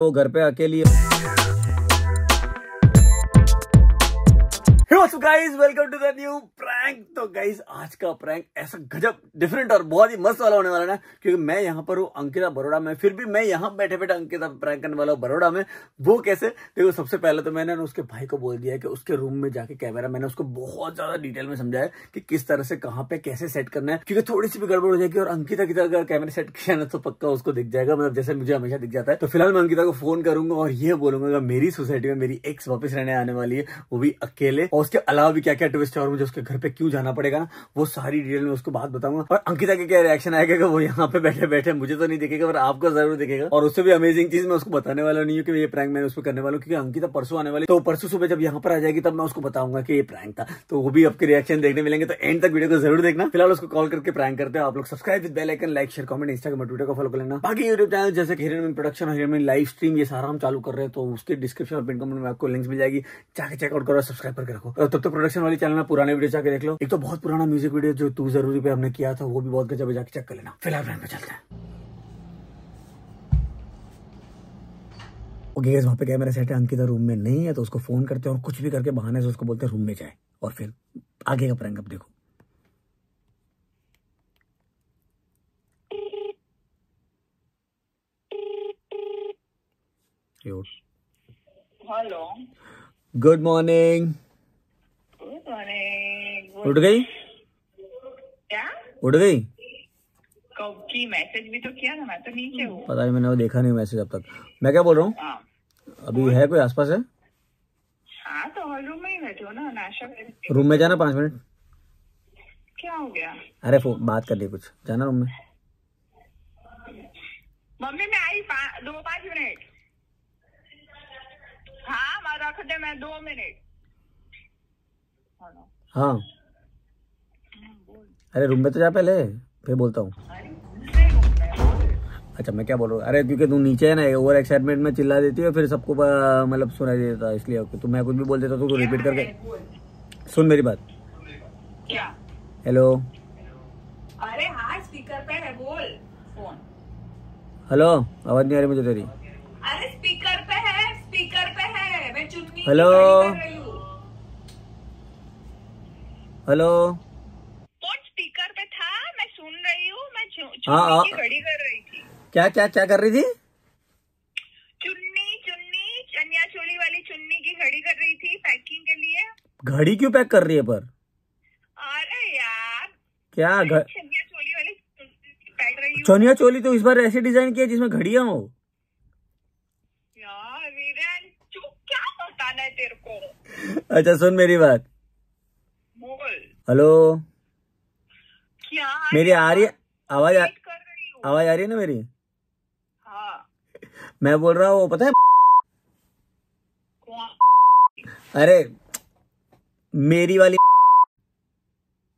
वो घर पे अकेली guys welcome to the new prank तो गाइस आज का प्रैंक ऐसा गजब डिफरेंट और बहुत ही मस्त वाला होने वाला ना, क्योंकि मैं यहाँ पर हूँ अंकिता बड़ोड़ा में, फिर भी मैं यहाँ बैठे बैठे अंकिता प्रैंक करने वाला हूँ बड़ोड़ा में। वो कैसे? देखो, सबसे पहले तो मैंने उसके भाई को बोल दिया कि उसके रूम में जाके कैमरा मैंने उसको बहुत ज़्यादा डिटेल में समझाया कि किस तरह से, कहाँ पे, कैसे सेट करना है, क्योंकि थोड़ी सी भी गड़बड़ हो जाएगी और अंकिता की तरह अगर कैमरा सेट किया ना तो पक्का उसको दिख जाएगा। मतलब जैसे मुझे हमेशा दिख जाता है। तो फ़िलहाल मैं अंकिता को फ़ोन करूँगा और ये बोलूँगा मेरी सोसाइटी में मेरी एक्स वापस रहने आने वाली है, वो भी अकेले। और उसके अलावा भी क्या क्या ट्विस्ट है और मुझे उसके घर पे क्यों जाना पड़ेगा ना, वो सारी डिटेल में उसको बात बताऊँगा। और अंकिता के क्या रिएक्शन आएगा वो यहाँ पे बैठे बैठे मुझे तो नहीं दिखेगा, पर आपको ज़रूर दिखेगा। और उससे भी अमेजिंग चीज़ मैं उसको बताने वाला नहीं हूँ कि ये प्रैंक मैंने उसको करने वाला हूँ, क्योंकि अंकिता परसों आने वाली तो परसों सुबह जब यहाँ पर आ जाएगी तब मैं उसको बताऊँगा कि ये प्रैंक था। तो वो भी आपके रिएक्शन देखने मिलेंगे तो एंड तक वीडियो को ज़रूर देखना। फ़िलहाल उसको कॉल करके प्रैंक करते हैं। आप लोग subscribe with bell icon like share comment Instagram Twitter को फॉलो कर लेना। बाकी यूट्यूब चैनल जैसे हिरन प्रोडक्शन हिरन लाइव स्ट्रीम ये सारा हम चालू कर रहे हैं तो उसके डिस्क्रिप्शन और पिन कमेंट में आपको लिंक्स मिल जाएगी। जाके चेकआउट करो सब्सक्राइब करके रखो। तब तो प्रोडक्शन वाली चैनल में पुराने वीडियो जाके देख लो। एक तो बहुत पुराना म्यूज़िक वीडियो जो तू ज़रूरी पे हमने किया था वो भी बहुत गजब जाके चेक कर लेना। फ़िलहाल फ्रेंड पे चलते हैं। ओके गाइस वहाँ पे कैमरा सेट है अंकिता रूम में नहीं है तो उसको फ़ोन करते हैं और कुछ भी करके बहाने से उसको बोलते हैं रूम में जाए। और फिर आगे का प्रैंक अब देखो। हेलो गुड मॉर्निंग गुड उठ गई? क्या? उठ गई? कब की मैसेज भी तो किया ना मैं तो नीचे हूँ। पता नहीं मैंने वो देखा नहीं मैसेज अब तक। मैं क्या बोल रहा हूँ? हाँ। अभी है कोई आसपास है? हाँ तो हॉल रूम में ही बैठे हो ना नाशा रूम में जाना पाँच मिनट। क्या हो गया? अरे फो बात कर ली कुछ। जाना रूम में। मम्मी मैं आई दो पाँच मिनट। हाँ मैं रख दे मैं दो मिनट। हाँ। अरे रूम में तो जा पहले फिर बोलता हूँ। अच्छा मैं क्या बोल रहा हूँ? अरे क्योंकि तू नीचे है ना ओवर एक्साइटमेंट में चिल्ला देती है फिर सबको मतलब सुनाई देता इसलिए। तो मैं कुछ भी बोल देता तो तू रिपीट करके। सुन मेरी बात। हेलो अरे हाँ स्पीकर पे है बोल। फ़ोन। हेलो आवाज़ नहीं आ रही मुझे तेरी। अरे स्पीकर पे है स्पीकर पे है। मैं चुन्नी की हेलो? घड़ी कर रही हूँ हेलो। फ़ोन स्पीकर पे था? मैं सुन रही हूँ मैं हाँ, हाँ। चुन्नी की घड़ी कर रही थी। क्या क्या क्या कर रही थी? चुन्नी चुन्नी चनिया चोली वाली चुन्नी की घड़ी कर रही थी पैकिंग के लिए। घड़ी क्यों पैक कर रही है पर? अरे यार क्या मैं घ- चनिया चोली वाली चुन्नी पैक रही हूँ। चोनिया चोली तो इस बार ऐसे डिज़ाइन की है जिसमें घड़ियाँ हो। यार वीरेन चुप क्या बताना है तेरे को? अच्छा सुन मेरी बात। हेलो क्या मेरी आ रही है? आवाज़? आ, रही आवाज़ आ रही है ना मेरी? हाँ। मैं बोल रहा हूँ पता है अरे मेरी वाली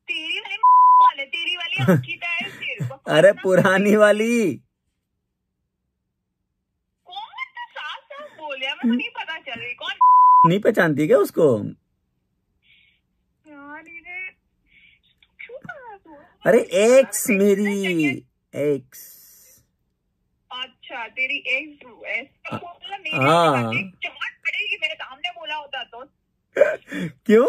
तेरी वाली तेरी वाली है अरे पुरानी वाली। कौन तो साफ़ साफ़ बोल नहीं पता चल रही। कौन? नहीं पहचानती क्या उसको यार ये क्यों कर रहा है तू अरे एक्स मेरी एक्स अच्छा तेरी एक्स हाँ। तो। क्यों?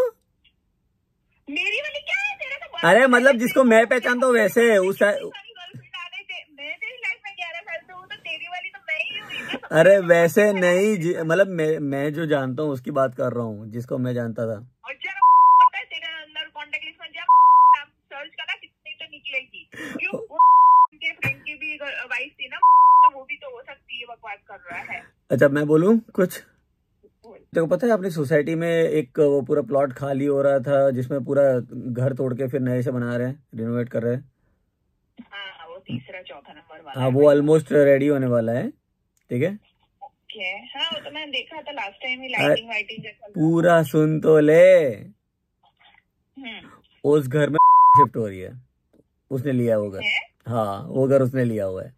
मेरी वाली क्या है? तेरा तो अरे मतलब जिसको मैं पहचानता हूँ वैसे उस गर्लफ्रेंड आ गई थे- मैं तेरी लाइफ में ग्यारह साल से हूँ तो तो ही अरे वैसे नहीं मतलब मैं मैं जो जानता हूँ उसकी बात कर रहा हूँ जिसको मैं जानता था और जरा पता है तेरे अंदर कॉन्टेक्ट लिस्ट में जब नाम सर्च करा कितनी तो निकलेगी क्यों वो उनके फ्रेंड की भी वाइफ थी ना तो वो भी तो हो सकती है बकवास कर रहा है अच्छा मैं बोलूँ कुछ? देखो पता है अपनी सोसाइटी में एक वो पूरा प्लॉट खाली हो रहा था जिसमें पूरा घर तोड़ के फिर नए से बना रहे हैं रिनोवेट कर रहे हैं। हाँ वो तीसरा चौथा नंबर वाला हाँ वो ऑलमोस्ट रेडी होने वाला है ठीक है? हाँ वो तो मैंने देखा था लास्ट टाइम ही लाइटिंग वाइटिंग पूरा सुन तो ले। हम्म। उस घर में शिफ्ट हो रही है। उसने लिया वो घर। हाँ वो घर उसने लिया हुआ है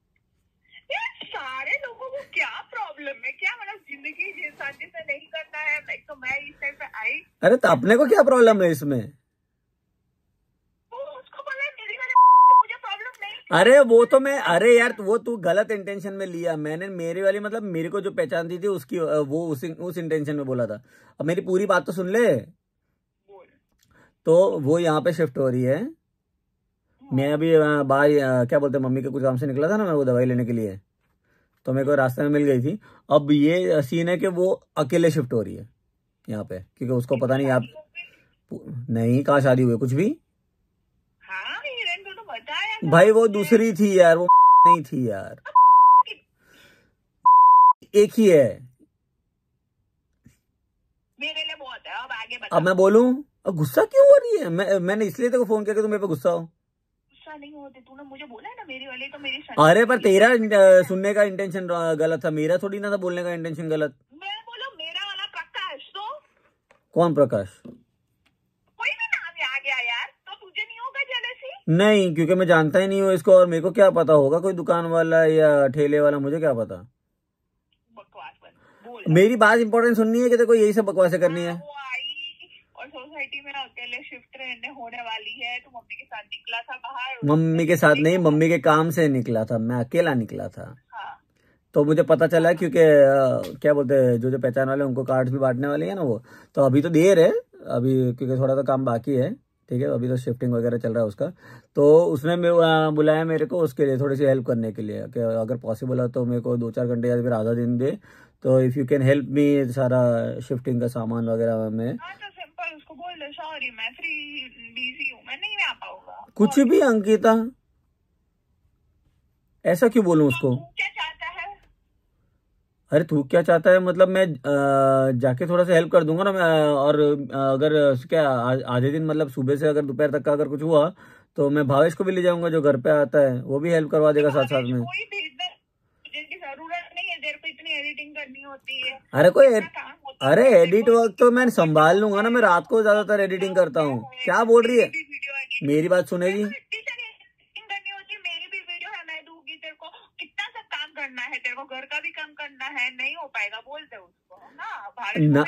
यार सारे लोगों को क्या प्रॉब्लम है क्या मतलब ज़िंदगी शादी से नहीं करना है तो मैं इस टाइम पे आई। अरे तो अपने को क्या प्रॉब्लम है इसमें? तो अरे वो तो मैं अरे यार वो तू गलत इंटेंशन में लिया। मैंने मेरी वाली मतलब मेरे को जो पहचानती थी उसकी वो उस उस इंटेंशन में बोला था। अब मेरी पूरी बात तो सुन ले। तो वो यहाँ पे शिफ्ट हो रही है। मैं अभी अ, बाहर क्या बोलते हैं मम्मी के कुछ काम से निकला था ना मैं वो दवाई लेने के लिए। तो मेरे को रास्ते में मिल गई थी। अब ये सीन है कि वो अकेले शिफ्ट हो रही है यहाँ पे क्योंकि उसको पता नहीं आप नहीं कहाँ शादी हुई? कुछ भी? हाँ तो भाई वो दूसरी थी यार वो नहीं थी यार। एक ही है। मेरे लिए बहुत है अब आगे बता अब मैं बोलूँ अब गुस्सा क्यों हो रही है? मैं मैंने इसलिए तेरे को फ़ोन किया कि तू मेरे पे गुस्सा हो। नहीं होते तूने मुझे बोला है ना मेरी वाली तो मेरी अरे पर तेरा सुनने का इंटेंशन गलत था। मेरा थोड़ी ना था बोलने का इंटेंशन गलत। मैं बोलो मेरा वाला प्रकाश तो? कौन प्रकाश? कोई भी नाम आ गया यार तो तुझे नहीं होगा जेलसी नहीं क्योंकि मैं जानता ही नहीं हूँ इसको और मेरे को क्या पता होगा कोई दुकान वाला या ठेले वाला मुझे क्या पता? बकवास बोल। मेरी बात इंपॉर्टेंट सुननी है कि तेरे को यही सब बकवासें करनी है हाँ, वो आई और सोसाइटी में अकेले शिफ्ट रहने होने वाली है तो मम्मी के साथ निकला था बाहर। मम्मी के साथ नहीं मम्मी के काम से निकला था। मैं अकेला निकला था। हाँ। तो मुझे पता चला क्योंकि क्या बोलते हैं जो जो पहचान वाले उनको कार्ड्स भी बांटने वाले हैं ना वो। तो अभी तो देर है अभी क्योंकि थोड़ा सा काम बाकी है ठीक है अभी तो शिफ्टिंग वगैरह चल रहा है उसका। तो उसने बुलाया मेरे को उसके लिए थोड़ी सी हेल्प करने के लिए कि अगर पॉसिबल है तो मेरे को दो चार घंटे या फिर आधा दिन दे। तो if you can help me सारा शिफ्टिंग का सामान वगैरह में। बोल दे सॉरी मैं फ्री बिज़ी हूँ मैं नहीं आ पाऊँगा। कुछ भी अंकिता। ऐसा क्यों बोलूँ उसको? क्या चाहता है? अरे तू क्या चाहता है? मतलब मैं जाके थोड़ा सा हेल्प कर दूँगा ना मैं और अगर क्या आधे दिन मतलब सुबह से अगर दोपहर तक का अगर कुछ हुआ तो मैं भावेश को भी ले जाऊँगा जो घर पे आता है वो भी हेल्प करवा देगा साथ साथ में। कोई ज़रूरत नहीं है देर को इतनी एडिटिंग करनी होती है। अरे कोई अरे एडिट वर्क तो मैं संभाल लूँगा ना, मैं रात को ज़्यादातर एडिटिंग करता हूँ। क्या बोल रही है? मेरी बात सुनेगी। एडिटिंग करनी है तेरे को घर का भी काम करना है नहीं हो पाएगा बोल दे उसको ना। ना-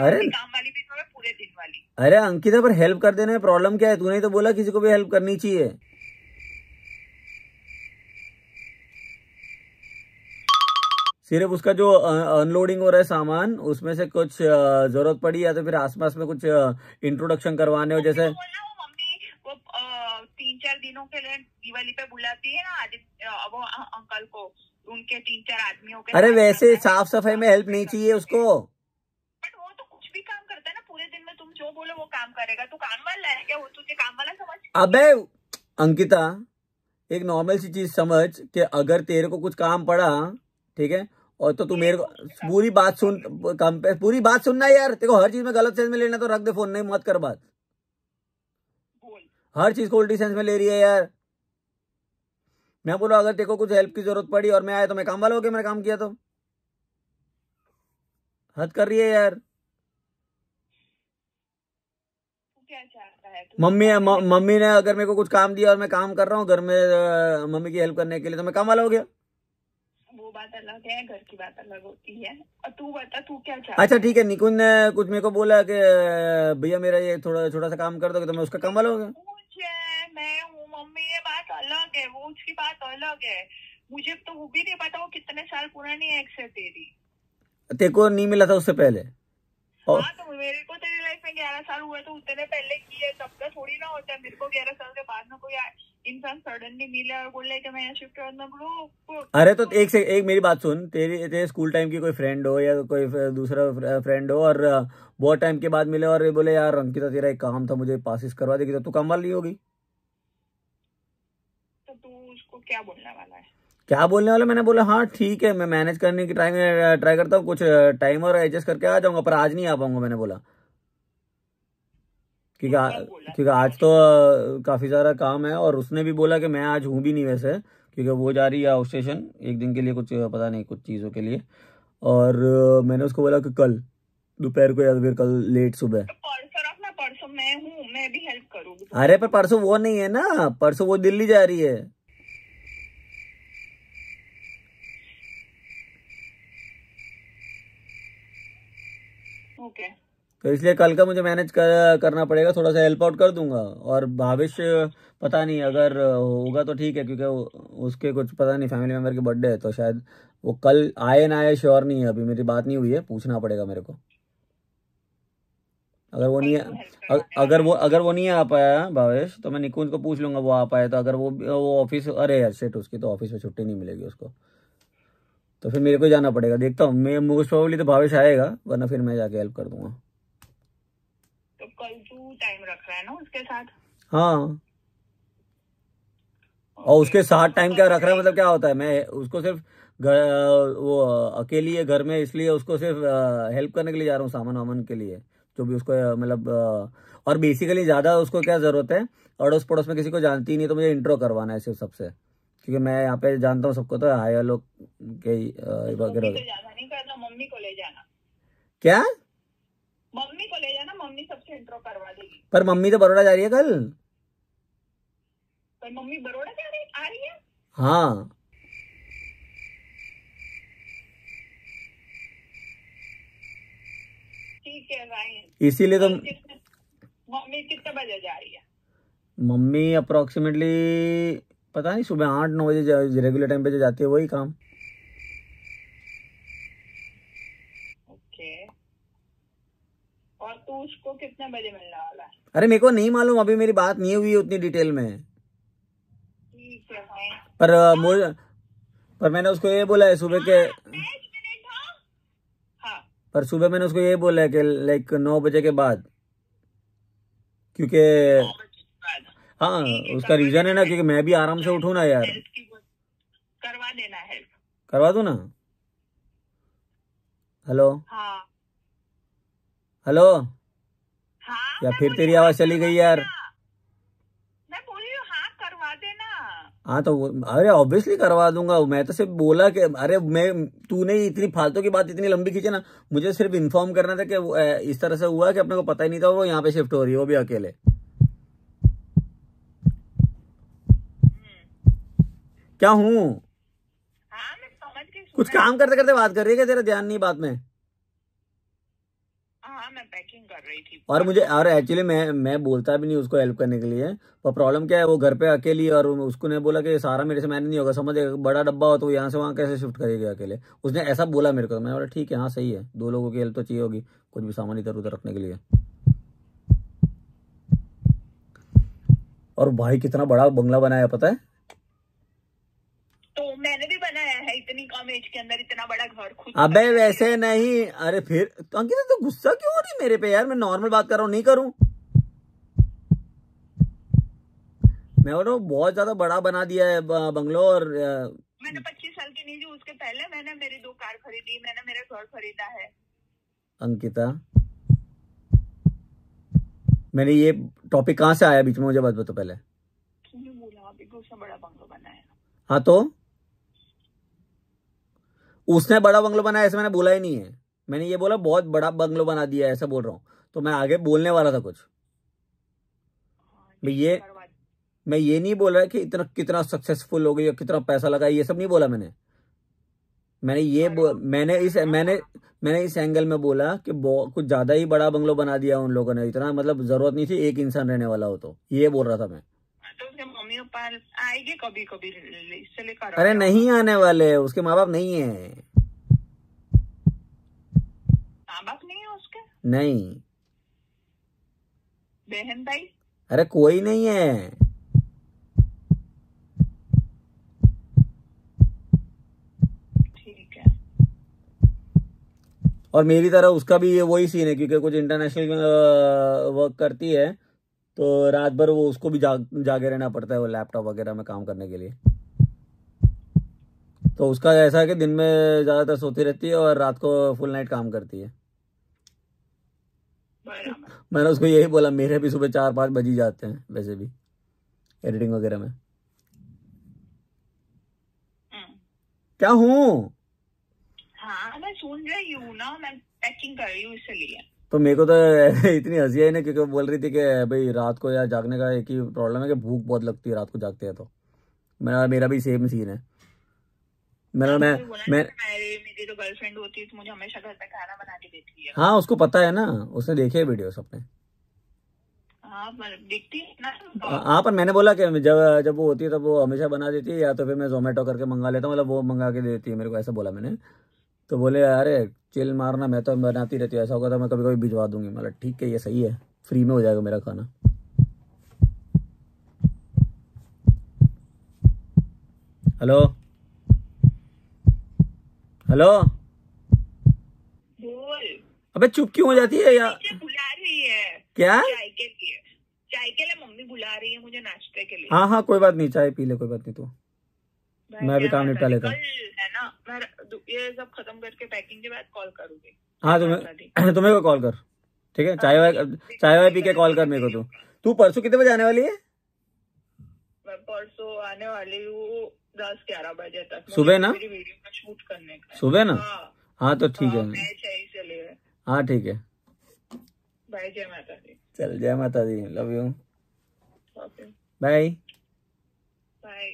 अरे- काम वाली भी पूरे दिन वाली अरे अंकिता पर हेल्प कर देने प्रॉब्लम क्या है? तूने तो बोला किसी को भी हेल्प करनी चाहिए। सिर्फ़ उसका जो अनलोडिंग हो रहा है सामान उसमें से कुछ ज़रूरत पड़ी या तो फिर आसपास में कुछ इंट्रोडक्शन करवाने हो जैसे तो वो मम्मी वो तीन चार दिनों के लिए दिवाली पे बुलाती है ना वो अंकल को उनके तीन चार आदमियों के अरे वैसे साफ़ सफ़ाई में हेल्प नहीं चाहिए उसको। बट वो तो कुछ भी काम करता है ना पूरे दिन में तुम जो बोलो वो काम करेगा। तू काम वाला है क्या? वो तुझे काम वाला समझ अबे अंकिता एक नॉर्मल सी चीज़ समझ कि अगर तेरे को कुछ काम पड़ा ठीक है और तो तू मेरे को पूरी बात सुन काम पे पूरी बात सुनना यार। को हर चीज़ में गलत सेंस में लेना तो रख दे फ़ोन नहीं मत कर बात। हर चीज़ को उल्टी सेंस में ले रही है यार। मैं बोला अगर तेरे को कुछ हेल्प की ज़रूरत पड़ी और मैं आया तो मैं काम वाला हो गया मैंने काम किया तो। हद कर रही है यार। तू है? मम्मी मम्मी ने अगर मेरे को कुछ काम दिया और मैं काम कर रहा हूँ घर में मम्मी की हेल्प करने के लिए तो मैं काम वाला हो गया। बात अलग है घर की बात अलग होती है। और तू बता तू क्या चाहता अच्छा ठीक है निकुंज ने कुछ मेरे को बोला कि भैया मेरा ये थोड़ा छोटा सा काम कर दोगे तो मैं उसका काम वाला हो मैं हूँ मम्मी ये बात अलग है वो उसकी बात अलग है। मुझे तो वो भी नहीं पता वो कितने साल पुरानी एक्स है तेरी। तेरे को नहीं मिला था उससे पहले? और हाँ तो मेरे को तेरी लाइफ में ग्यारह साल हुए तो उतने पहले किए तब का थोड़ी ना होता है मेरे को ग्यारह साल के बाद में कोई इंसान सडनली मिले और बोले कि मैं शिफ्ट करना ब्रो अरे तो एक से एक मेरी बात सुन तेरी तेरे स्कूल टाइम की कोई फ्रेंड हो या कोई दूसरा फ्रेंड हो और बहुत टाइम के बाद मिले और बोले यार अंकिता तेरा एक काम था मुझे पासिस करवा देगी तो तू कम वाली होगी? तो तू उसको क्या बोलने वाला है? क्या बोलने वाला? मैंने बोला हाँ ठीक है मैं मैनेज करने की ट्राई ट्राई करता हूँ कुछ टाइम और एडजस्ट करके आ जाऊँगा पर आज नहीं आ पाऊँगा मैंने बोला। क्योंकि आ- क्योंकि आज तो काफ़ी सारा काम है और उसने भी बोला कि मैं आज हूँ भी नहीं वैसे क्योंकि वो जा रही है आउट स्टेशन एक दिन के लिए कुछ पता नहीं कुछ चीज़ों के लिए। और मैंने उसको बोला कि कल दोपहर को या फिर कल लेट सुबह। तो परसों परसों मैं हूँ मैं भी हेल्प करूँगी अरे पर परसों वो नहीं है ना परसों वो दिल्ली जा रही है। ओके तो इसलिए कल का मुझे मैनेज कर, करना पड़ेगा थोड़ा सा हेल्प आउट कर दूँगा। और भविष्य पता नहीं अगर होगा तो ठीक है क्योंकि उसके कुछ पता नहीं फैमिली मेंबर की बर्थडे है तो शायद वो कल आए ना आए श्योर नहीं है अभी मेरी बात नहीं हुई है पूछना पड़ेगा मेरे को। अगर वो नहीं अगर वो अगर वो नहीं आ पाया भावेश तो मैं निकुंज को पूछ लूँगा वो आ पाए तो अगर वो वो ऑफ़िस अरे यार सेट उसकी तो ऑफ़िस में छुट्टी नहीं मिलेगी उसको। तो फिर मेरे को जाना पड़ेगा देखता हूँ मैं मोस्ट प्रोबेबली तो भावेश आएगा वरना फिर मैं जाके हेल्प कर दूँगा। तो कल तू टाइम रख रहा है ना उसके साथ? हाँ। और उसके साथ टाइम क्या रख रहा है? मतलब क्या होता है? मैं उसको सिर्फ़ घर वो अकेली है घर में इसलिए उसको सिर्फ़ हेल्प करने के लिए जा रहा हूँ सामान वामान के लिए। जो भी उसको मतलब और बेसिकली ज़्यादा उसको क्या ज़रूरत है? अड़ोस पड़ोस में किसी को जानती नहीं तो मुझे इंट्रो करवाना है सिर्फ़ सबसे। क्योंकि मैं यहाँ पे जानता हूँ सबको तो हाई लोग के वगैरह ले जाना। क्या? मम्मी को ले मम्मी सबसे इंट्रो करवा देगी। पर मम्मी तो बड़ोड़ा जा रही है कल। पर मम्मी बड़ोड़ा जा रही आ रही है? हाँ। ठीक है इसीलिए तो मम्मी कितने बजे जा रही है? मम्मी अप्रोक्सीमेटली पता नहीं सुबह आठ नौ बजे रेगुलर टाइम पे जो जाती है वही काम ओके और तू उसको कितने बजे मिलने वाला है? अरे मेरे को नहीं मालूम अभी मेरी बात नहीं हुई उतनी डिटेल में। ठीक है भाई पर मुझे पर मैंने उसको ये बोला है सुबह के पर सुबह मैंने उसको ये बोला है कि लाइक नौ बजे के बाद। क्योंकि हाँ उसका रीजन है ना क्योंकि मैं भी आराम से उठू ना यार। करवा देना हेल्प। करवा दू ना? हेलो हाँ। हेलो हाँ या फिर तेरी आवाज़ चली गई यार। हाँ तो अरे ऑब्वियसली करवा दूँगा। मैं तो सिर्फ़ बोला कि अरे मैं तूने इतनी फालतू की बात इतनी लंबी खींचे ना मुझे सिर्फ़ इन्फॉर्म करना था कि इस तरह से हुआ कि अपने को पता ही नहीं था वो यहाँ पे शिफ्ट हो रही है वो भी अकेले। क्या हूँ? हाँ, कुछ काम करते करते बात कर रही है क्या तेरा? ध्यान नहीं बात में? मैं पैकिंग कर रही थी। और मुझे, और एक्चुअली मैं मैं बोलता भी नहीं उसको हेल्प करने के लिए। पर प्रॉब्लम क्या है, वो घर पे अकेली और उसको ने बोला कि सारा मेरे से मैंने नहीं होगा, समझ बड़ा डब्बा हो तो यहाँ से वहाँ कैसे शिफ्ट करेगी अकेले? उसने ऐसा बोला मेरे को मैं बोला, ठीक है हाँ सही है, दो लोगों की हेल्प तो चाहिए होगी, कुछ भी सामान इधर उधर रखने के लिए। और भाई कितना बड़ा बंगला बनाया, पता है तो मैंने भी बनाया है के अंदर इतना बड़ा घर खुद अबे वैसे नहीं। अरे फिर तो अंकिता तो गुस्सा क्यों हो रही मेरे पे यार? मैं नॉर्मल बात कर रहा हूँ नहीं करूँ? मैं बोल रहा हूँ बहुत ज़्यादा बड़ा बना दिया है बंगलो और मैंने पच्चीस साल की नहीं उसके पहले मैंने मेरी दो कार खरीदी मैंने मेरा घर खरीदा है। अंकिता मैंने ये टॉपिक कहाँ से आया? बीच में मुझे बता तो पहले बड़ा बंगलो बनाया। हाँ तो? उसने बड़ा बंगलो बनाया ऐसे मैंने बोला ही नहीं है। मैंने ये बोला बहुत बड़ा बंगलो बना दिया है ऐसा बोल रहा हूँ। तो मैं आगे बोलने वाला था कुछ। मैं ये मैं ये नहीं बोल रहा कि इतना कितना सक्सेसफुल हो गई या कितना पैसा लगा ये सब नहीं बोला मैंने। मैंने ये मैंने इस मैंने मैंने इस एंगल में बोला कि कुछ ज़्यादा ही बड़ा बंगलो बना दिया उन लोगों ने। इतना मतलब ज़रूरत नहीं थी एक इंसान रहने वाला हो तो। ये बोल रहा था मैं। तो मम्मी पापा आएगी कभी कभी लेकर अरे नहीं आने वाले उसके माँ बाप नहीं है। माँ बाप नहीं है उसके? नहीं। बहन भाई? अरे कोई नहीं है। ठीक है। और मेरी तरह उसका भी वही सीन है क्योंकि कुछ इंटरनेशनल वर्क करती है। तो रात भर वो उसको भी जाग, जागे रहना पड़ता है वो लैपटॉप वगैरह में काम करने के लिए। तो उसका ऐसा है कि दिन में ज़्यादातर सोती रहती है और रात को फुल नाइट काम करती है। मैंने उसको यही बोला, मेरे भी सुबह चार, पाँच बज जाते हैं वैसे भी एडिटिंग वगैरह में। क्या हूँ? हाँ मैं सुन रही हूँ ना, मैं पैकिंग कर रही हूँ इसलिए। तो मेरे को तो इतनी हँसी आई ना क्योंकि बोल रही थी कि भाई रात को यार जागने का एक ही प्रॉब्लम है कि भूख बहुत लगती है रात को जागते हैं तो। मेरा मेरा भी सेम सीन है। मेरा मैं मैं मेरी तो गर्लफ्रेंड होती है तो मुझे हमेशा घर पे खाना बना के देती है। हाँ उसको पता है ना उसने देखे वीडियोस अपने। हाँ पर दिखती है हाँ पर मैंने बोला कि जब जब वो होती है तब वो हमेशा बना देती है या तो फिर मैं जोमेटो करके मंगा लेता हूँ मतलब वो मंगा के देती है मेरे को ऐसा बोला मैंने। तो बोले अरे चिल मारना मैं तो बनाती रहती हूँ ऐसा होगा तो मैं कभी कभी भिजवा दूँगी। मतलब ठीक है ये सही है फ्री में हो जाएगा मेरा खाना। हेलो? हेलो? बोल। अबे चुप क्यों हो जाती है यार बुला रही है? क्या? चाय के लिए। चाय के लिए मम्मी बुला रही है मुझे नाश्ते के लिए। हाँ हाँ कोई बात नहीं चाय पी ले कोई बात नहीं तू। भाई, मैं भी काम निपटा लेता हूँ। है ना मैं दु- ये सब खत्म करके पैकिंग के बाद कॉल करूँगी। हाँ तुम्हें तुम्हें को कॉल कर। ठीक है? चाय वाय चाय वाय पी के कॉल कर मेरे को तू। तू परसों कितने बजे आने वाली है? परसों आने वाली हूँ दस ग्यारह बजे तक। सुबह ना? शूट करने का सुबह ना? हाँ। हाँ तो ठीक है। है हाँ ठीक है। बाय जय माता दी चल जय माता दी लव यू बाय बाय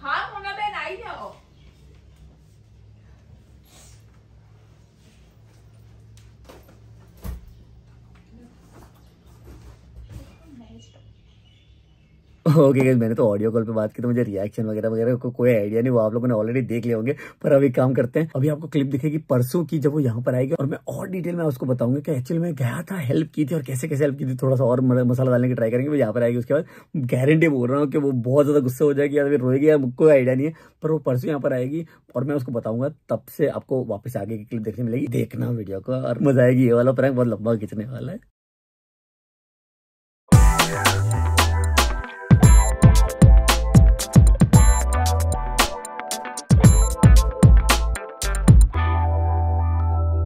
हाँ मोना बहन आई जाओ ओके guys, मैंने तो ऑडियो कॉल पे बात की तो मुझे रिएक्शन वगैरह वगैरह को कोई आइडिया नहीं वो आप लोगों ने ऑलरेडी देख लिया होंगे पर अभी काम करते हैं। अभी आपको क्लिप दिखेगी परसों की जब वो यहाँ पर आएगी और मैं और डिटेल में उसको बताऊँगा कि एक्चुअली मैं गया था हेल्प की थी और कैसे कैसे हेल्प की थी थोड़ा सा और मसाला डालने की ट्राई करेंगे वो यहाँ पर आएगी उसके बाद गारंटी बोल रहा हूँ कि वो बहुत ज़्यादा गुस्सा हो जाएगी या फिर रोएगी या कोई आइडिया नहीं है पर वो परसों यहाँ पर आएगी और मैं उसको बताऊँगा तब से आपको वापस आगे की क्लिप देखने मिलेगी। देखना वीडियो को और मज़ा आएगी ये वाला प्रैंक बहुत लंबा खींचने वाला है।